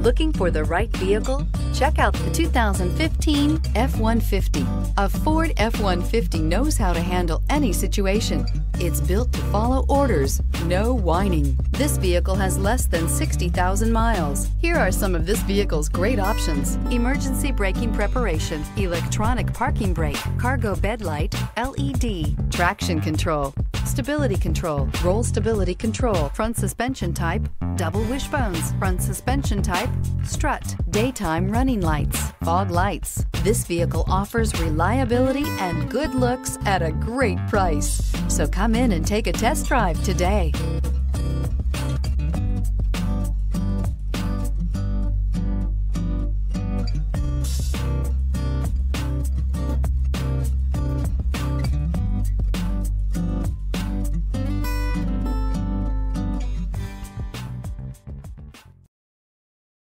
Looking for the right vehicle? Check out the 2015 F-150. A Ford F-150 knows how to handle any situation. It's built to follow orders, no whining. This vehicle has less than 60,000 miles. Here are some of this vehicle's great options. Emergency braking preparation, electronic parking brake, cargo bed light, LED, traction control, stability control, roll stability control, front suspension type, double wishbones, front suspension type, strut, daytime running lights, fog lights. This vehicle offers reliability and good looks at a great price. So come in and take a test drive today.